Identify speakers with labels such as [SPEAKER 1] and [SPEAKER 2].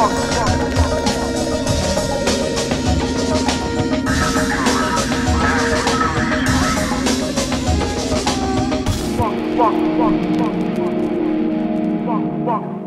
[SPEAKER 1] walk, walk, walk, walk, walk, walk, walk.